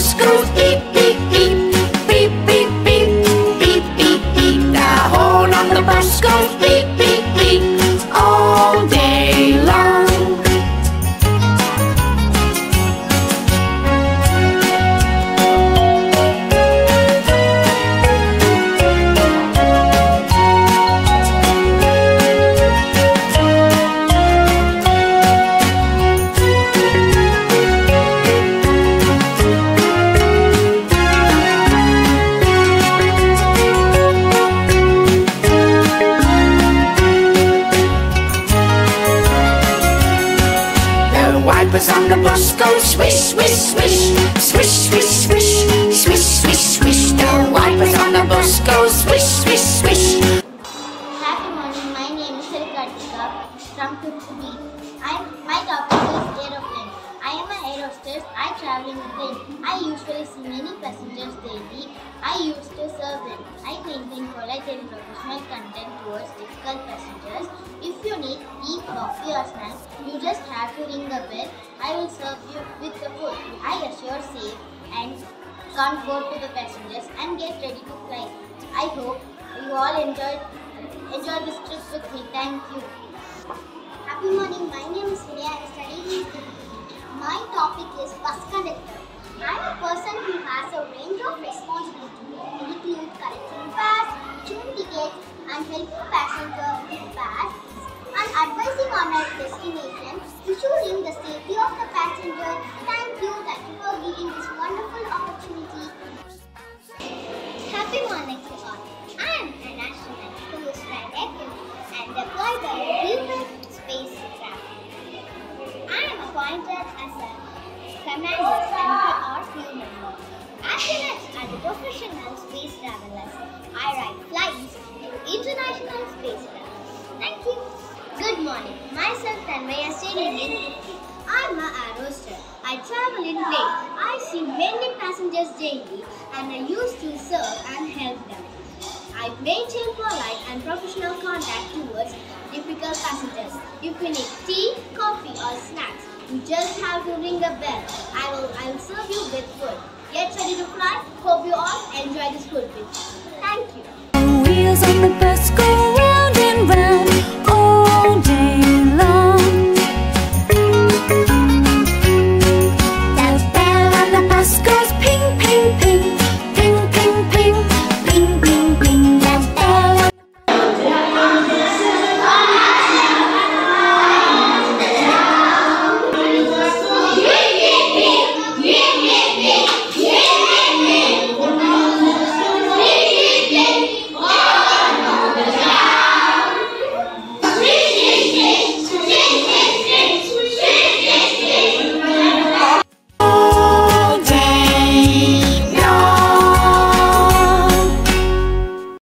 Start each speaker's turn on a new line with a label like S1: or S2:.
S1: screws. Beep, beep, beep. Beep, beep, beep. Beep, beep, beep. The horn on the bus goes beep. Wipers on the bus go swish, swish, swish, swish, swish, swish, swish, swish, swish. The wipers on the bus go swish, swish, swish.
S2: Happy morning. My name is Srikartika from 5th B. I'm, my topic is aeroplane. I am an air hostess. I travel in plane. I usually see many passengers daily. I used to serve them. I maintain polite and professional content towards difficult passengers. If you need tea, coffee or snacks, you just have to ring the bell. I will serve you with the food. I assure safe and comfort to the passengers and get ready to fly. I hope you all enjoyed enjoy this trip with me. Thank you.
S3: Happy morning. My name is Surya. I study in My topic is and helping passengers fares, and advising on our destination, ensuring the safety of the passenger. Thank you. Thank you for giving this wonderful opportunity. Happy morning to all. I am an astronaut who is directed and deployed by different space travel. I am appointed as a commander center or crew member. Astronauts are the professional space travelers. I ride flights Thank you. Good morning. Myself staying in I'm a hostess. I travel in plane. I see many passengers daily and I used to serve and help them. I maintain polite and professional contact towards difficult passengers. If you need tea, coffee or snacks, you just have to ring a bell. I will I will serve you with